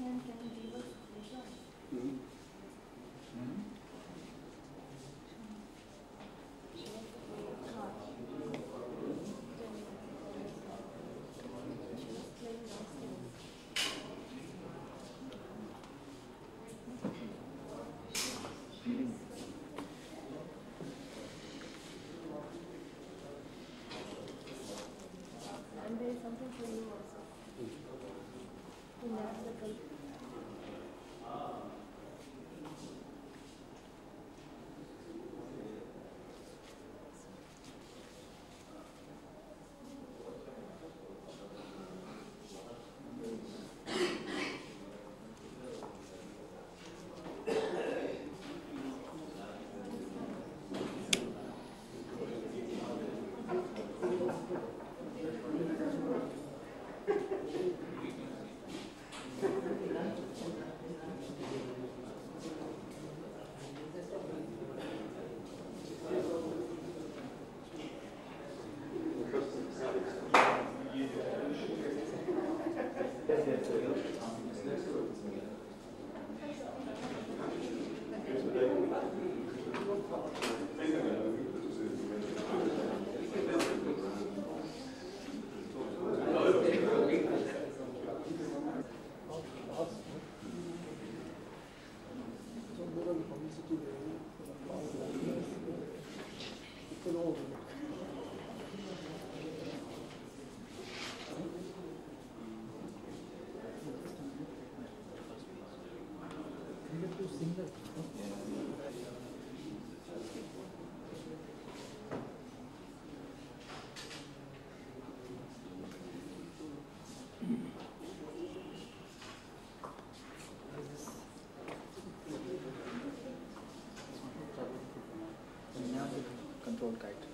This man can is something for you also. Control kite.